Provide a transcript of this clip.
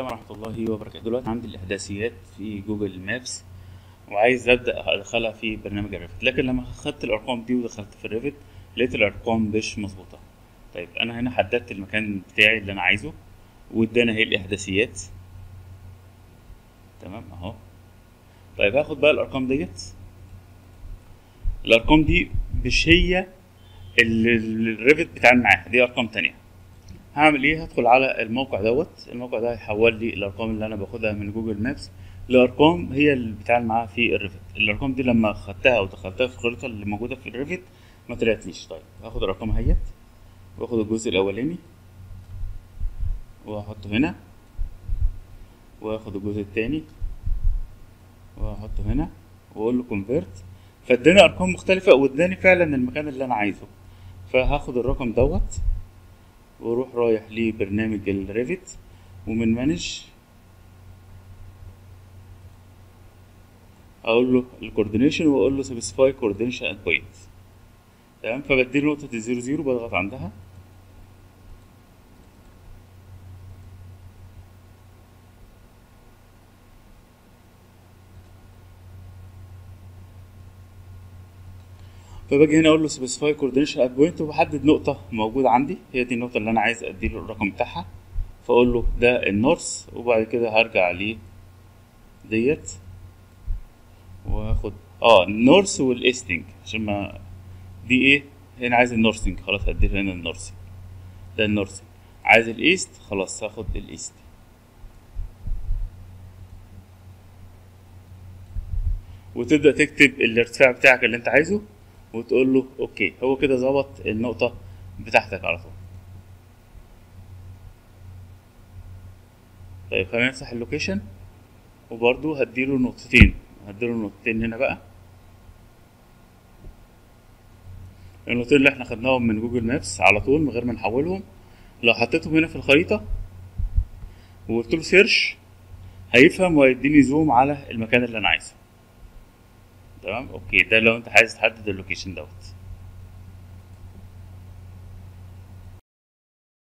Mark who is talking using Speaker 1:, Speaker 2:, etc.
Speaker 1: السلام ورحمة الله وبركاته. دلوقتي عندي الإحداثيات في Google Maps وعايز أبدأ أدخلها في برنامج ال Revit لكن لما خدت الأرقام دي ودخلت في ال Revit لقيت الأرقام مش مظبوطة. طيب أنا هنا حددت المكان بتاعي اللي أنا عايزه وادانا أهي الإحداثيات. تمام؟ أهو. طيب هاخد بقى الأرقام ديت. الأرقام دي مش هي ال Revit بيتعامل معاها دي أرقام تانية. هعمل إيه؟ هدخل على الموقع دوت. الموقع ده هيحول لي الأرقام اللي أنا باخدها من Google Maps. الارقام هي اللي بتعامل معاها في ال Revit الأرقام دي لما خدتها ودخلتها في الخريطه اللي موجودة في ال Revit ما طلعتليش. طيب هاخد الأرقام اهيت واخد الجزء الأولاني واحطه هنا واخد الجزء التاني واحطه هنا وأقول له convert فاداني أرقام مختلفة واداني فعلا المكان اللي أنا عايزه. فهاخد الرقم دوت. وأروح رايح لبرنامج ال Revit ومن Manage أقول له ال coordination وأقول له specify coordination at point تمام؟ فبديله نقطة ال zero zero بضغط عندها. فباجي هنا أقول له specify coordination point وبحدد نقطة موجودة عندي. هي دي النقطة اللي أنا عايز اديله الرقم بتاعها. فأقول له ده ال north وبعد كده هرجع ليه ديت. واخد آه ال north وال easting عشان ما دي إيه؟ هنا عايز ال northing. خلاص هديله هنا ال northing. ده ال northing. عايز ال east؟ خلاص هاخد ال east. وتبدأ تكتب الارتفاع بتاعك اللي أنت عايزه. وتقول له okay هو كده ظبط النقطة بتاعتك على طول. طيب خلينا نفتح ال location وبرضو هديله نقطتين هديله نقطتين هنا بقى. النقطتين اللي إحنا خدناهم من Google Maps على طول من غير ما نحولهم لو حطيتهم هنا في الخريطة وقلت له search هيفهم وهيديني zoom على المكان اللي أنا عايزه. تمام؟ okay ده لو أنت عايز تحدد ال location دوت.